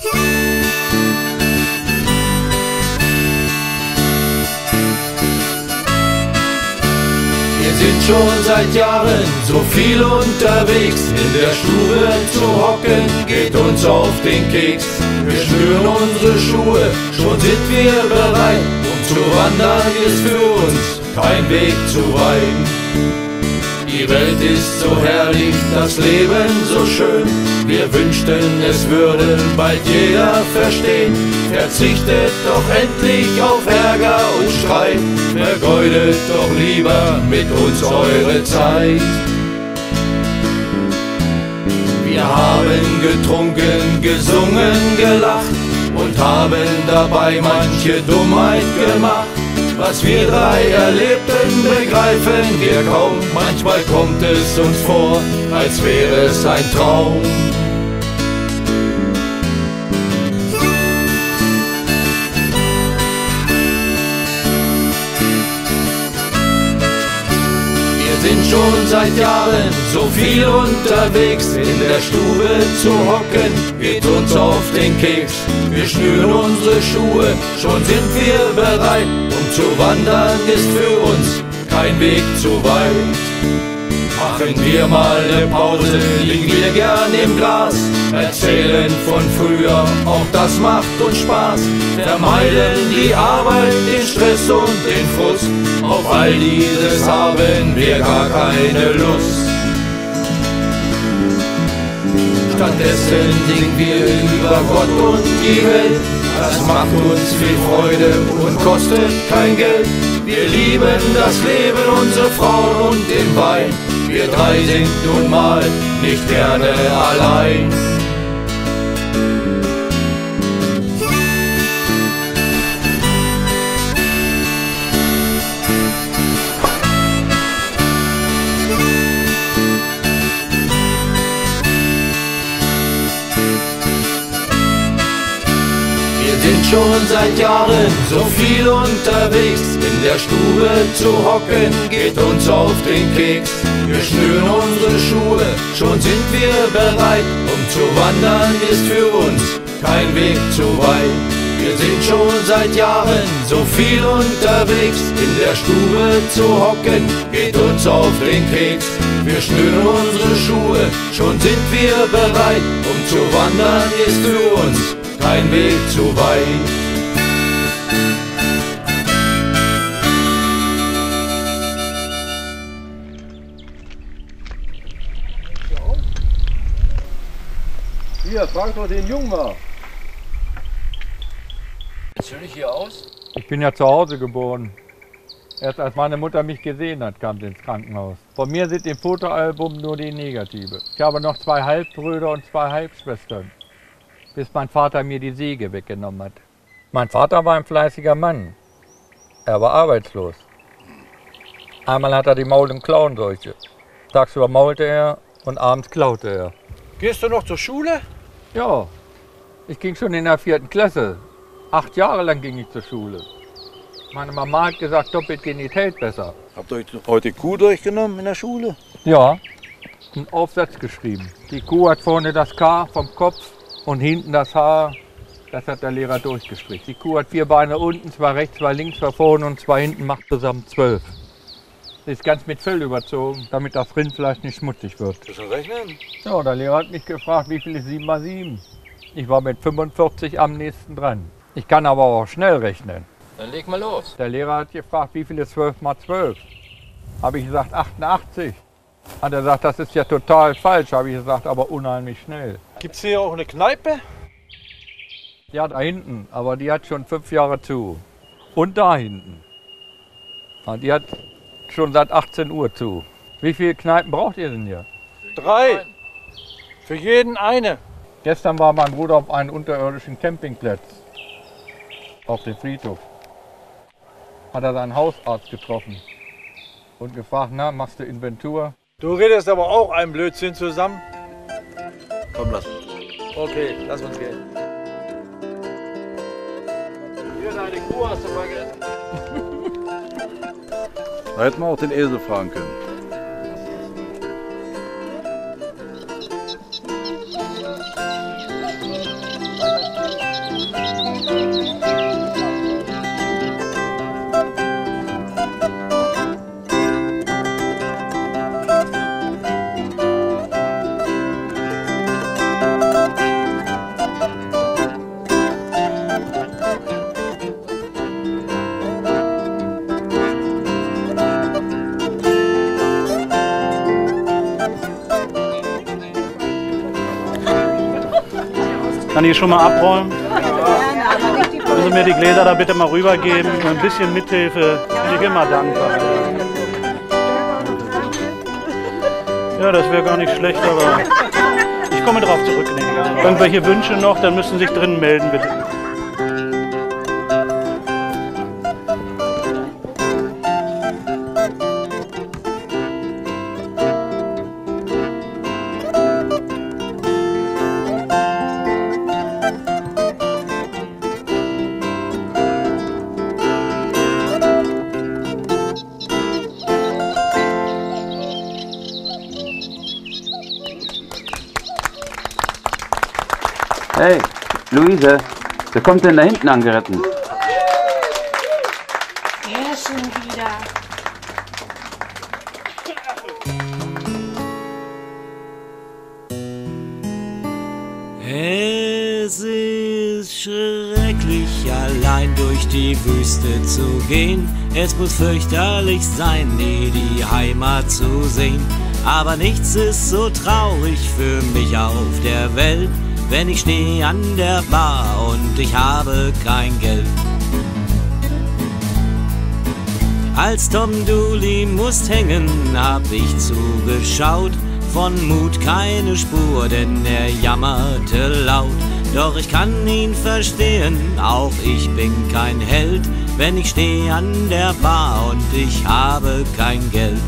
Wir sind schon seit Jahren so viel unterwegs. In der Stube zu hocken geht uns auf den Keks. Wir schnüren unsere Schuhe, schon sind wir bereit. Um zu wandern ist für uns kein Weg zu weit. Die Welt ist so herrlich, das Leben so schön. Wir wünschten, es würde bald jeder verstehen. Verzichtet doch endlich auf Ärger und Streit. Vergeudet doch lieber mit uns eure Zeit. Wir haben getrunken, gesungen, gelacht und haben dabei manche Dummheit gemacht. Was wir drei erlebten, begreifen wir kaum. Manchmal kommt es uns vor, als wäre es ein Traum. Wir sind schon seit Jahren so viel unterwegs. In der Stube zu hocken, geht uns auf den Keks. Wir schnüren unsere Schuhe, schon sind wir bereit. Um zu wandern ist für uns kein Weg zu weit. Machen wir mal eine Pause, liegen wir gern im Glas, erzählen von früher, auch das macht uns Spaß. Vermeiden die Arbeit, den Stress und den Frust, auf all dieses haben wir gar keine Lust. Stattdessen singen wir über Gott und die Welt. Das macht uns viel Freude und kostet kein Geld. Wir lieben das Leben, unsere Frauen und den Wein. Wir drei sind nun mal nicht gerne allein. Schon seit Jahren so viel unterwegs. In der Stube zu hocken geht uns auf den Keks. Wir schnüren unsere Schuhe, schon sind wir bereit. Um zu wandern ist für uns kein Weg zu weit. Wir sind schon seit Jahren so viel unterwegs. In der Stube zu hocken geht uns auf den Keks. Wir schnüren unsere Schuhe, schon sind wir bereit. Um zu wandern ist für uns kein Weg zu weit. Hier, frag doch den Jungen mal. Soll ich hier aus? Ich bin ja zu Hause geboren. Erst als meine Mutter mich gesehen hat, kam sie ins Krankenhaus. Von mir sind im Fotoalbum nur die Negative. Ich habe noch zwei Halbbrüder und zwei Halbschwestern, bis mein Vater mir die Säge weggenommen hat. Mein Vater war ein fleißiger Mann. Er war arbeitslos. Einmal hat er die Maul- und Klauenseuche. Tagsüber maulte er und abends klaute er. Gehst du noch zur Schule? Ja, ich ging schon in der vierten Klasse. Acht Jahre lang ging ich zur Schule. Meine Mama hat gesagt, Doppelgenität besser. Habt ihr euch heute Kuh durchgenommen in der Schule? Ja, einen Aufsatz geschrieben. Die Kuh hat vorne das K vom Kopf und hinten das H. Das hat der Lehrer durchgestrichen. Die Kuh hat vier Beine unten, zwei rechts, zwei links, zwei vorne und zwei hinten, macht zusammen zwölf. Sie ist ganz mit Fell überzogen, damit das Rindfleisch nicht schmutzig wird. Kannst du rechnen? Ja, der Lehrer hat mich gefragt, wie viel ist 7 mal 7? Ich war mit 45 am nächsten dran. Ich kann aber auch schnell rechnen. Dann leg mal los. Der Lehrer hat gefragt, wie viel ist 12 mal 12? Habe ich gesagt, 88. Hat er gesagt, das ist ja total falsch. Habe ich gesagt, aber unheimlich schnell. Gibt's hier auch eine Kneipe? Ja, da hinten, aber die hat schon fünf Jahre zu. Und da hinten. Ja, Die hat schon seit 18 Uhr zu. Wie viele Kneipen braucht ihr denn hier? Drei. Für jeden eine. Gestern war mein Bruder auf einem unterirdischen Campingplatz. Auf dem Friedhof. Hat er seinen Hausarzt getroffen. Und gefragt, na, machst du Inventur? Du redest aber auch einen Blödsinn zusammen. Komm, lass. Okay, lass uns gehen. Hier, deine Kuh hast du vergessen. Da hätten wir auch den Esel fragen können. Ich schon mal abräumen? Können Sie mir die Gläser da bitte mal rübergeben? Ein bisschen Mithilfe bin ich immer dankbar. Ja, das wäre gar nicht schlecht, aber ich komme drauf zurück. Irgendwelche Wünsche noch, dann müssen Sie sich drinnen melden, bitte. Luise, wer kommt denn da hinten angeritten? Er schon wieder. Es ist schrecklich, allein durch die Wüste zu gehen. Es muss fürchterlich sein, nie die Heimat zu sehen. Aber nichts ist so traurig für mich auf der Welt, wenn ich stehe an der Bar und ich habe kein Geld. Als Tom Dooley musst hängen, hab ich zugeschaut. Von Mut keine Spur, denn er jammerte laut. Doch ich kann ihn verstehen, auch ich bin kein Held, wenn ich stehe an der Bar und ich habe kein Geld.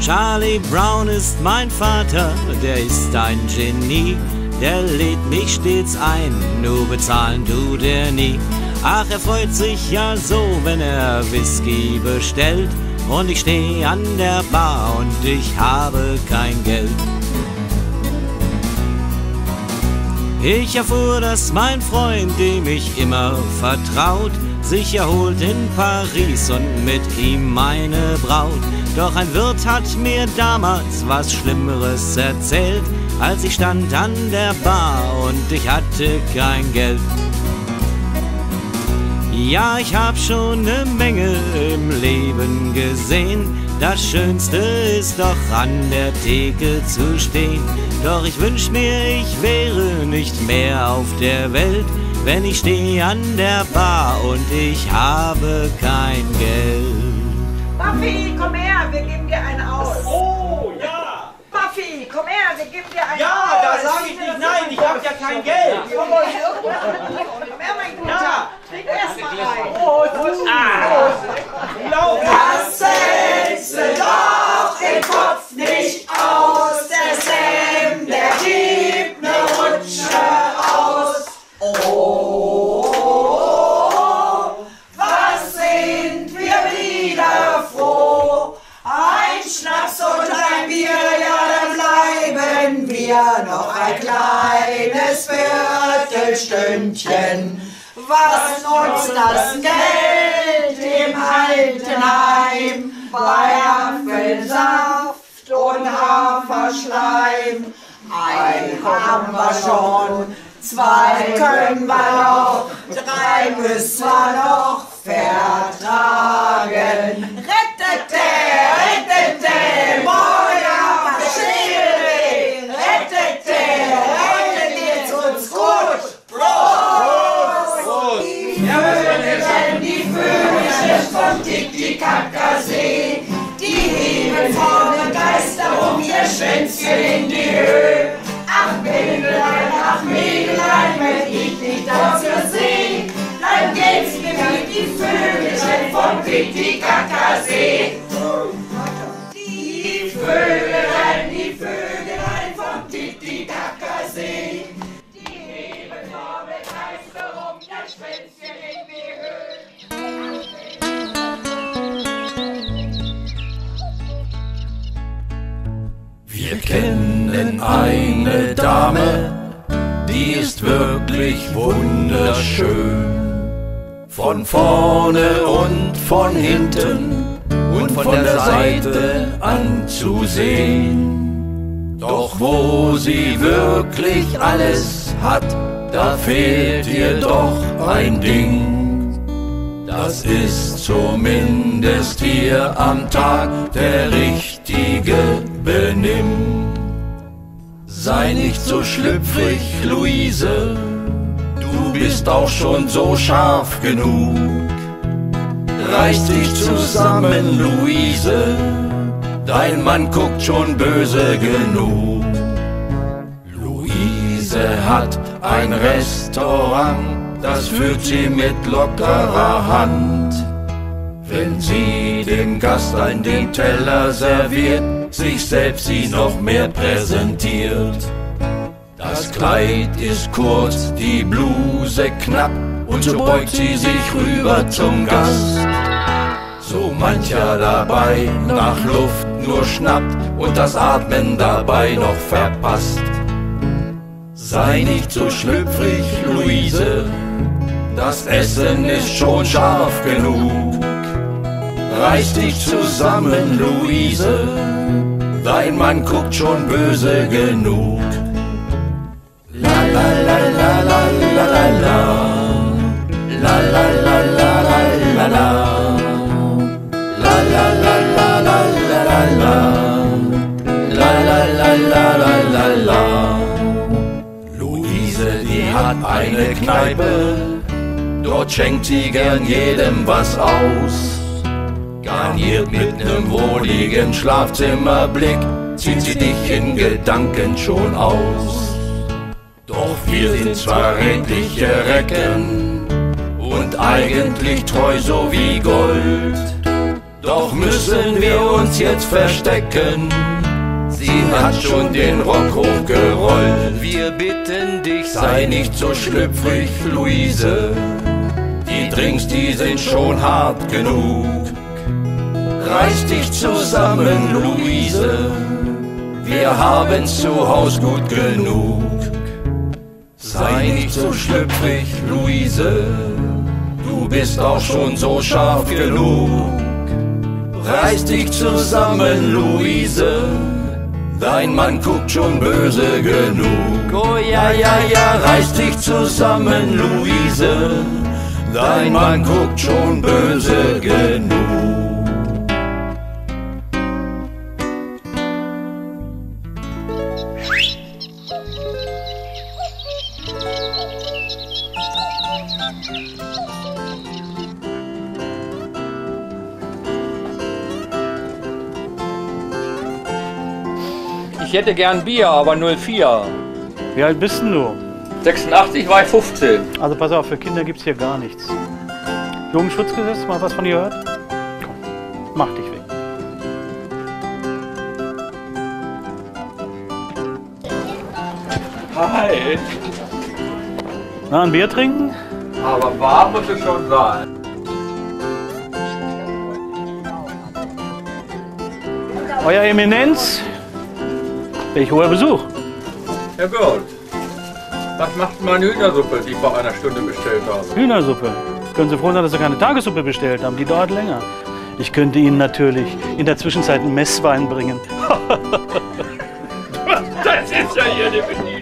Charlie Brown ist mein Vater, der ist ein Genie. Der lädt mich stets ein, nur bezahlen tut er nie. Ach, er freut sich ja so, wenn er Whisky bestellt. Und ich stehe an der Bar und ich habe kein Geld. Ich erfuhr, dass mein Freund, dem ich immer vertraut, sich erholt in Paris und mit ihm meine Braut. Doch ein Wirt hat mir damals was Schlimmeres erzählt, als ich stand an der Bar und ich hatte kein Geld. Ja, ich hab schon ne Menge im Leben gesehen. Das Schönste ist doch an der Theke zu stehen. Doch ich wünsch mir, ich wäre nicht mehr auf der Welt, wenn ich stehe an der Bar und ich habe kein Geld. Buffy, komm her, wir geben dir einen aus. Oh, ja! Buffy, komm her, wir geben dir einen Ja, aus. da sage ich nicht nein, ich habe ja kein Geld. Komm her, mein Guter. Ja. Trink erst mal ein. Lauf! Das setze doch den Kopf nicht aus. Der Viertelstündchen. Was nutzt das Geld im Altenheim bei Apfelsaft und Haferschleim? Ein haben wir schon, zwei können wir noch, drei müssen wir noch vertragen. Rettete, rettete, Moja, vom Tiki-Kaka-See, die heben vor Begeisterung ihr Schwänzchen in die Höhe. Ach Mägelein, ach Mägelein, wenn ich dich dafür seh, dann geht's mir wie die Vögelchen vom Tiki-Kaka-See. Die Vögelein, Wir kennen eine Dame, die ist wirklich wunderschön. Von vorne und von hinten und von der Seite anzusehen. Doch wo sie wirklich alles hat, da fehlt ihr doch ein Ding. Das ist zumindest hier am Tag der richtige Benimm. Sei nicht so schlüpfrig, Luise, du bist auch schon so scharf genug. Reiß dich zusammen, Luise, dein Mann guckt schon böse genug. Luise hat ein Restaurant, das führt sie mit lockerer Hand. Wenn sie dem Gast ein den Teller serviert, sich selbst sie noch mehr präsentiert. Das Kleid ist kurz, die Bluse knapp und so beugt sie sich rüber zum Gast. So mancher dabei nach Luft nur schnappt und das Atmen dabei noch verpasst. Sei nicht so schlüpfrig, Luise, das Essen ist schon scharf genug. Reiß dich zusammen, Luise, dein Mann guckt schon böse genug. La la la la la la la la La la la la la la la La la la la la la la la La la la la la la la Luise, die hat eine Kneipe Dort schenkt sie gern jedem was aus. Garniert mit nem wohligen Schlafzimmerblick, zieht sie dich in Gedanken schon aus. Doch wir sind zwar redliche Recken und eigentlich treu so wie Gold. Doch müssen wir uns jetzt verstecken. Sie hat schon den Rock hochgerollt. Wir bitten dich, sei nicht so schlüpfrig, Luise. Die Drinks, die sind schon hart genug. Reiß dich zusammen, Luise. Wir haben's zu Haus gut genug. Sei nicht so schlüpfrig, Luise. Du bist auch schon so scharf genug. Reiß dich zusammen, Luise. Dein Mann guckt schon böse genug. Oh ja, ja, ja, reiß dich zusammen, Luise. Dein Mann guckt schon böse genug. Ich hätte gern Bier, aber 04. Wie alt bist denn du? 86 war ich 15. Also pass auf, für Kinder gibt's hier gar nichts. Jugendschutzgesetz, mal was von dir gehört? Komm, mach dich weg. Hi. Na, ein Bier trinken? Aber warm muss es schon sein. Euer Eminenz, welch hoher Besuch. Herr Gold, was macht meine Hühnersuppe, die ich vor einer Stunde bestellt habe? Hühnersuppe. Können Sie froh sein, dass Sie keine Tagessuppe bestellt haben. Die dauert länger. Ich könnte Ihnen natürlich in der Zwischenzeit einen Messwein bringen. Das ist ja hier eine Bedienung.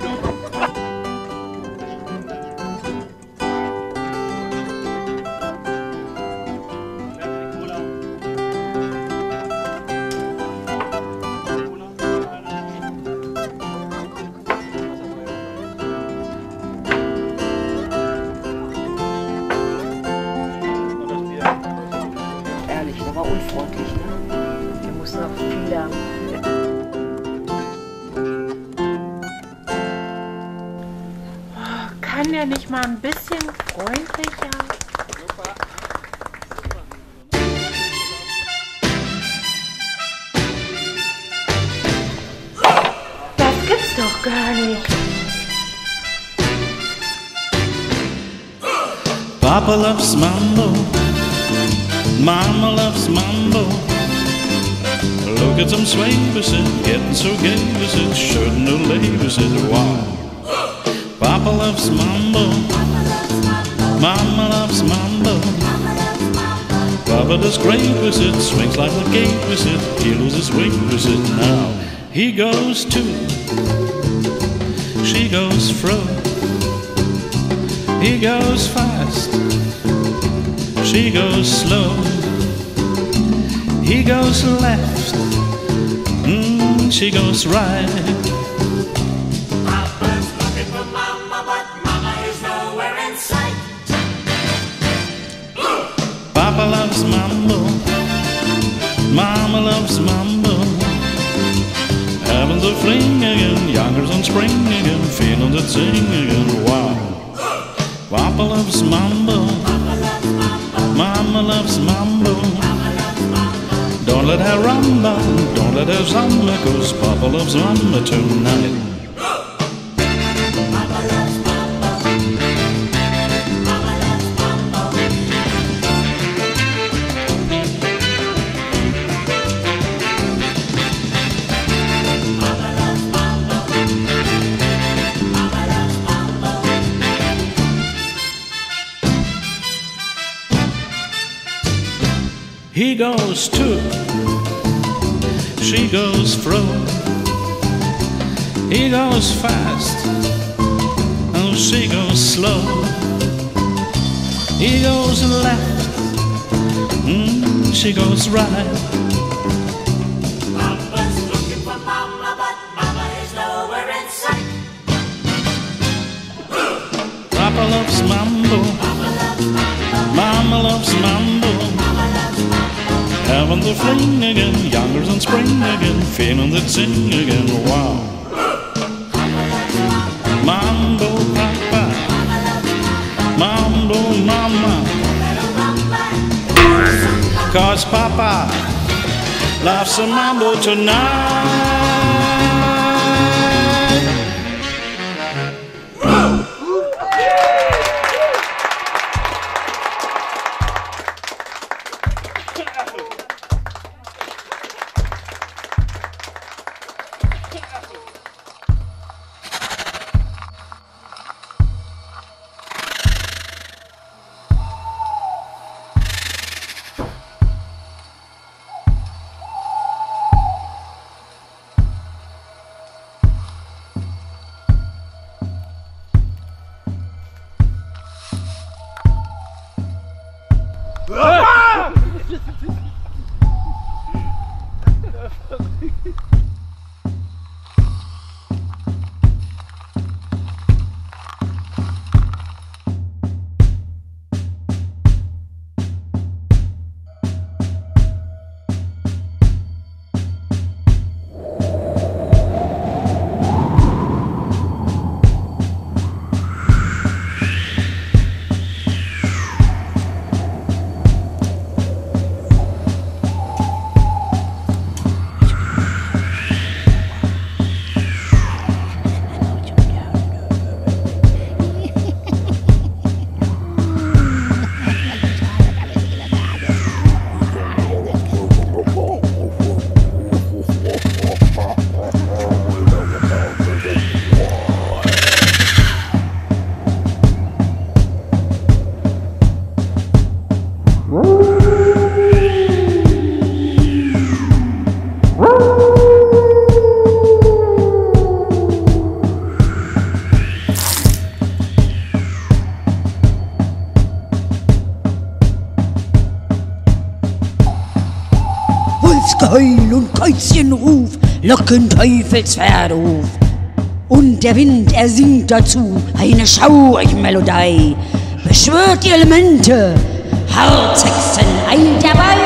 Nicht. Papa loves mambo. Mama loves mambo. Look at them sway with it, getting so gay with it, shouldn't have lay with it. Wow. Papa loves mambo. Mama loves mambo. Papa does great with it, swings like a gate with it. He loses weight with it now. He goes to, she goes fro. He goes fast, she goes slow. He goes left, mm, she goes right. Papa's looking for Mama, but Mama is nowhere in sight. Papa loves mambo. Mama loves mambo. Having the fling youngers on spring again, feeling the sing again. Wow. Papa loves mambo. Mama loves mambo. Don't let her rumble, don't let her samba, cause Papa loves mama tonight. Goes to, she goes fro. He goes fast, and she goes slow. He goes left, mm, she goes right. Papa's looking for Mama, but Mama is nowhere in sight. Papa loves mambo, Mama loves mambo. Having the fling again, youngers in spring again, feeling the sing again. Wow. Mambo, Papa, Mambo, Mama. Cause Papa loves some mambo tonight. Wolfsgeheul und Käuzchenruf locken Teufelspferderuf. Und der Wind, er singt dazu eine schaurige Melodie. Beschwört die Elemente, Harzhexen, eilt dabei.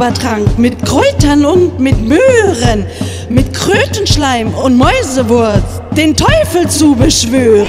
Zaubertrank mit Kräutern und mit Möhren, mit Krötenschleim und Mäusewurz, den Teufel zu beschwören.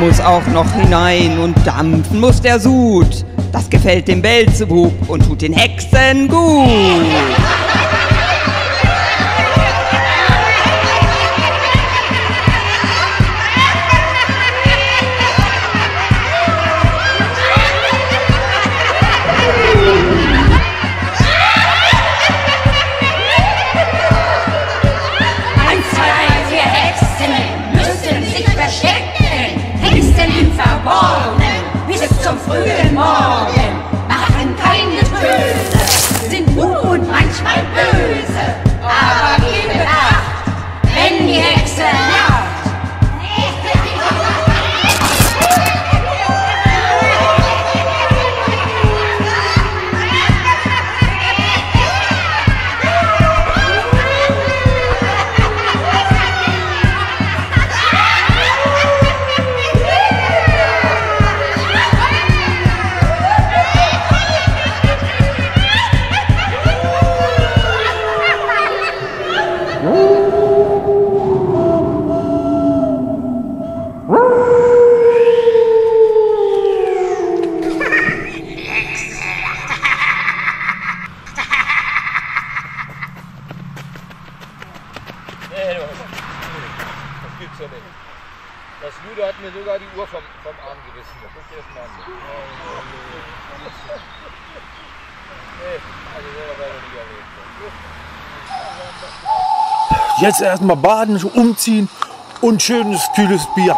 Muss auch noch hinein und dampfen muss der Sud. Das gefällt dem Belzebub und tut den Hexen gut. Uhr vom, vom Arm gerissen. Das guck dir das mal an. Jetzt erstmal baden, umziehen und schönes kühles Bier.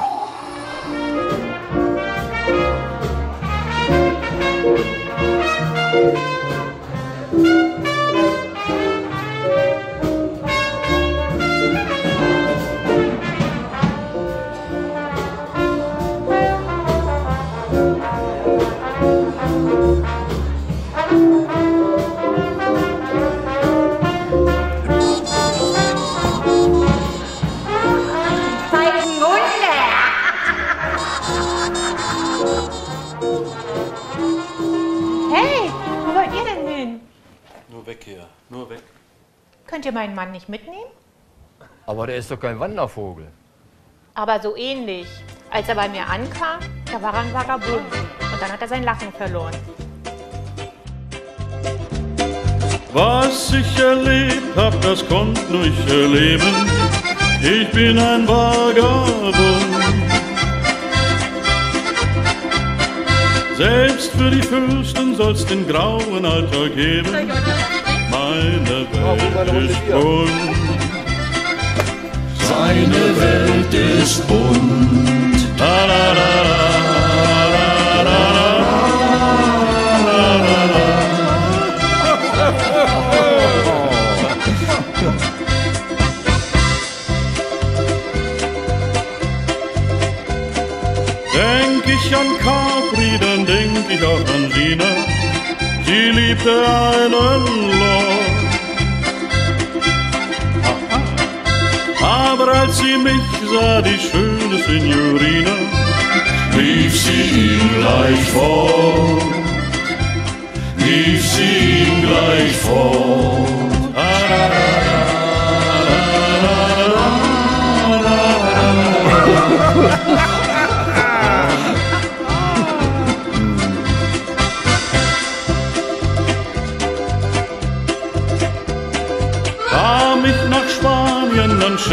Ihr meinen Mann nicht mitnehmen? Aber der ist doch kein Wandervogel. Aber so ähnlich. Als er bei mir ankam, da war er ein Vagabund. Und dann hat er sein Lachen verloren. Was ich erlebt hab, das konnt nur ich erleben. Ich bin ein Vagabund. Selbst für die Fürsten soll's den grauen Alter geben meine Welt ist bunt. Seine Welt ist bunt. Da, da, da, an Capri, dann denk ich auch an Sina. Sie liebte einen sah, die schöne Signorina, rief sie ihm gleich fort. Rief sie ihm gleich fort.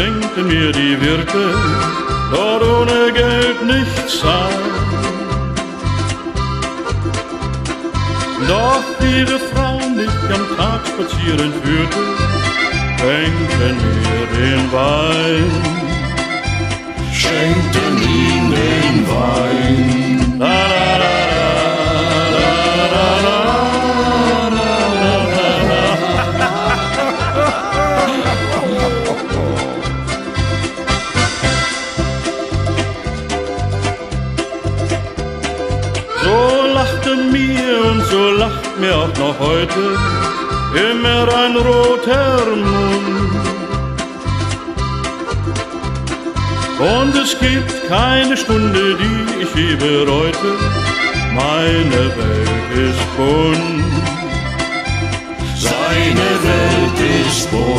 Schenkten mir die Wirte dort ohne Geld nichts ein. Doch ihre Frauen, die ich am Tag spazieren führte, schenkten mir den Wein. Schenkten ihm den Wein. La, la, noch heute immer ein roter Mund. Und es gibt keine Stunde, die ich je bereute, meine Welt ist bunt. Seine Welt ist bunt.